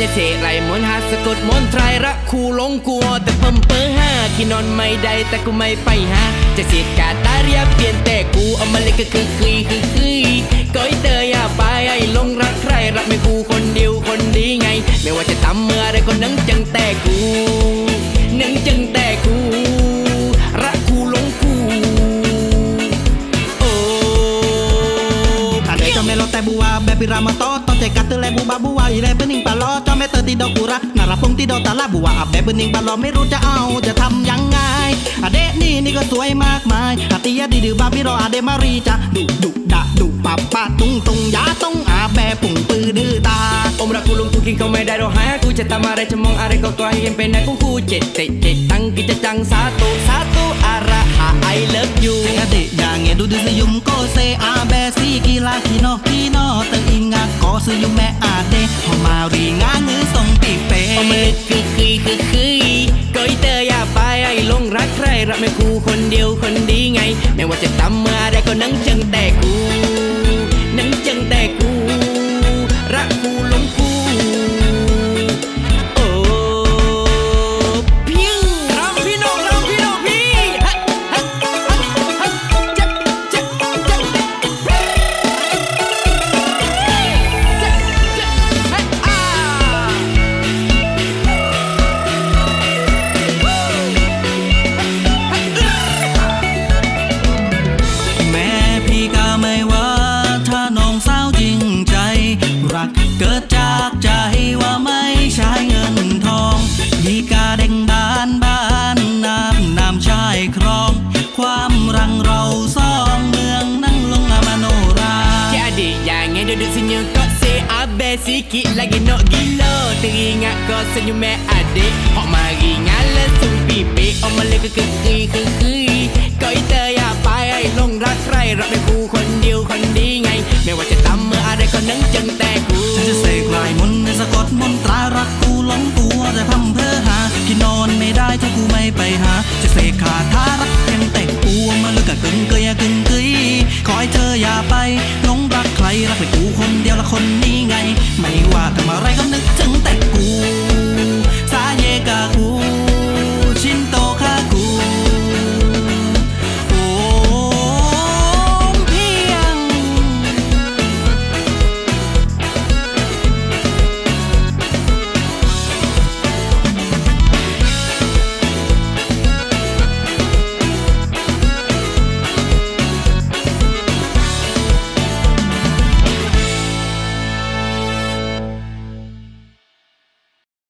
ยาเจไหลมวนหาสะกดมวนทรายระคูลงกลัว แต่เพิ่มเปิ้ห้าที่นอนไม่ได้แต่กูไม่ไปหาจะเสียกาตาเรียเปลี่ยนแต่กูเอามาเลยก็คือคือคือก้อยเตยอย่าไป te bua bebi ramato to te kate le bu babu wa ile bening palo cho me เธอที่ดอกกุระงาราพงที่ดอกตาลาบัวอาแบเบนิงบาลอไม่รู้จะเอาจะทำยังไงอาเดนี่นี่ก็สวยมากมายอาติยาดีดือบาบิโรอาเดมารีจะดุดุดะดุปะปะตุงตุงยาต้องอาแบปุ่งปือดื้อตาอมรักกูลงกูกินเขาไม่ได้เราหากูจะทำอะไรจะมองอะไรก็ก็ให้เห็นเป็นนายของกูเจ็ดเจ็ดเจ็ดตั้งกิจจังสาธุสาธุอาระ งาก็สยุมแม่อาเดหอมารีงางือส่งปีเปเอมาลึกคือคือคือคือก็อีเตยอย่าไปไอ้ลงรักใครรักไม่กูคนเดียวคนดีไง ไม่ว่าจะทำเมื่อไรก็นั่งจังแต่กู เกิดจากใจว่าไม่ใช้เงินทอง มีกาเด้งบ้านบ้านน้ำน้ำชายครอง ความรังเราซ่องเมืองนั่งลงอามโนรา Jadi jangan duduk senyum kau seabai sikit lagi nak โนกิ Teringat kau senyum adik Hok mari ngalah sumpi pek Hok malah ke kekeri kekeri ก็อิเตอร์อย่าไปไอ้ลงรักใครรักเป็นกูคนเดียวคนดีไง ไม่ว่าจะทำเมื่ออะไรก็นั่งจังแต่ คาทารักยังแต่งตัวมาลึอกกะกึนเกยกึนกึยขอให้เธออย่าไปหลงรักใครรักไปกู